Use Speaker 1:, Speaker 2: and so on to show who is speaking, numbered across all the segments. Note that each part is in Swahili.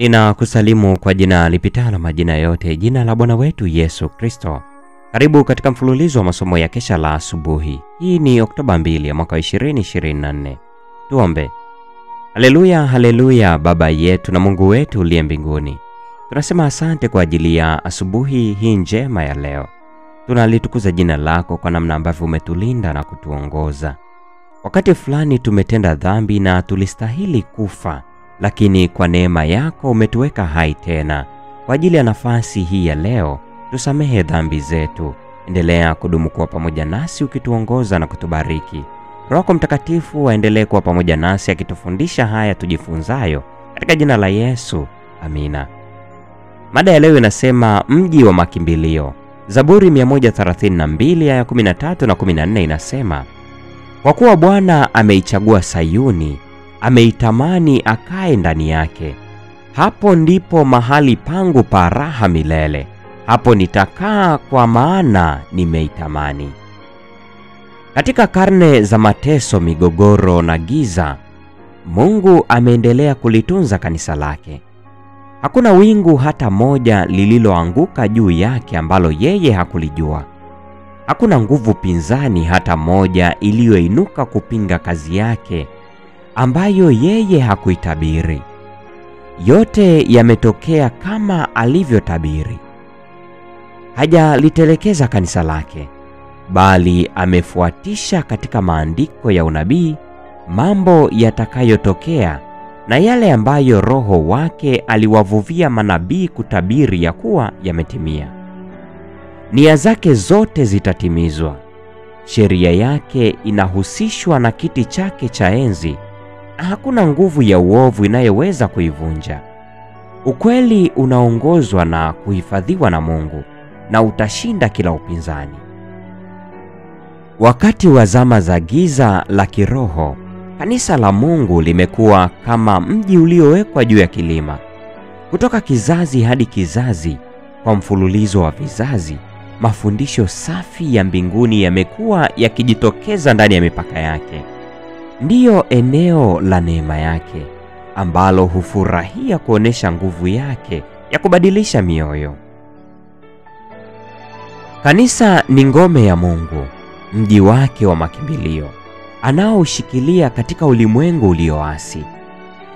Speaker 1: Ninakusalimu kwa jina lipitalo majina yote, jina la Bwana wetu Yesu Kristo. Karibu katika mfululizo wa masomo ya kesha la asubuhi. Hii ni Oktoba 2 ya mwaka 2024. Tuombe. Haleluya, haleluya, Baba yetu na Mungu wetu uliye mbinguni, tunasema asante kwa ajili ya asubuhi hii njema ya leo. Tunalitukuza jina lako kwa namna ambavyo umetulinda na kutuongoza. Wakati fulani tumetenda dhambi na tulistahili kufa, lakini kwa neema yako umetuweka hai tena. Kwa ajili ya nafasi hii ya leo, tusamehe dhambi zetu. Endelea kudumu kuwa pamoja nasi ukituongoza na kutubariki. Roho Mtakatifu aendelee kuwa pamoja nasi akitufundisha haya tujifunzayo, katika jina la Yesu, amina. Mada ya leo inasema mji wa makimbilio. Zaburi 132 aya 13 na 14 inasema, kwa kuwa Bwana ameichagua Sayuni, ameitamani akae ndani yake. Hapo ndipo mahali pangu pa raha milele, hapo nitakaa, kwa maana nimeitamani. Katika karne za mateso, migogoro na giza, Mungu ameendelea kulitunza kanisa lake. Hakuna wingu hata moja lililoanguka juu yake ambalo yeye hakulijua. Hakuna nguvu pinzani hata moja iliyoinuka kupinga kazi yake ambayo yeye hakuitabiri. Yote yametokea kama alivyotabiri. Hajalitelekeza kanisa lake, bali amefuatisha katika maandiko ya unabii mambo yatakayotokea na yale ambayo Roho wake aliwavuvia manabii kutabiri ya kuwa yametimia. Nia zake zote zitatimizwa. Sheria yake inahusishwa na kiti chake cha enzi, hakuna nguvu ya uovu inayoweza kuivunja. Ukweli unaongozwa na kuhifadhiwa na Mungu na utashinda kila upinzani. Wakati wa zama za giza la kiroho, kanisa la Mungu limekuwa kama mji uliowekwa juu ya kilima. Kutoka kizazi hadi kizazi, kwa mfululizo wa vizazi, mafundisho safi ya mbinguni yamekuwa yakijitokeza ndani ya mipaka yake. Ndiyo eneo la neema yake ambalo hufurahia kuonesha nguvu yake ya kubadilisha mioyo. Kanisa ni ngome ya Mungu, mji wake wa makimbilio anaoushikilia katika ulimwengu ulioasi.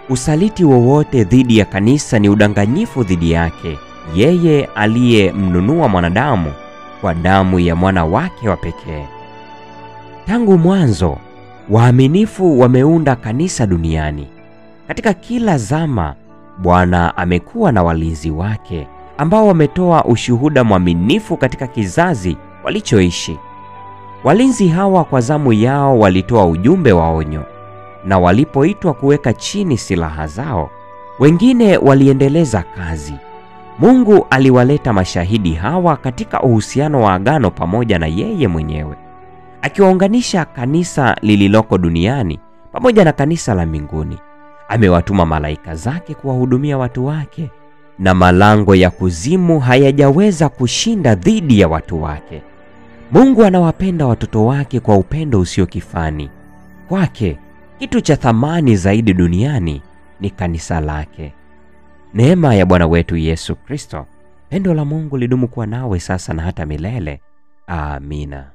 Speaker 1: Usaliti wowote dhidi ya kanisa ni udanganyifu dhidi yake, yeye aliyemnunua mwanadamu kwa damu ya mwana wake wa pekee. Tangu mwanzo, waaminifu wameunda kanisa duniani. Katika kila zama, Bwana amekuwa na walinzi wake ambao wametoa ushuhuda mwaminifu katika kizazi walichoishi. Walinzi hawa kwa zamu yao walitoa ujumbe wa onyo, na walipoitwa kuweka chini silaha zao, wengine waliendeleza kazi. Mungu aliwaleta mashahidi hawa katika uhusiano wa agano pamoja na yeye mwenyewe, akiwaunganisha kanisa lililoko duniani pamoja na kanisa la mbinguni. Amewatuma malaika zake kuwahudumia watu wake, na malango ya kuzimu hayajaweza kushinda dhidi ya watu wake. Mungu anawapenda watoto wake kwa upendo usio kifani. Kwake kitu cha thamani zaidi duniani ni kanisa lake. Neema ya Bwana wetu Yesu Kristo, pendo la Mungu lidumu kuwa nawe sasa na hata milele. Amina.